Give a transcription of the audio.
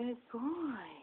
boy. Good boy.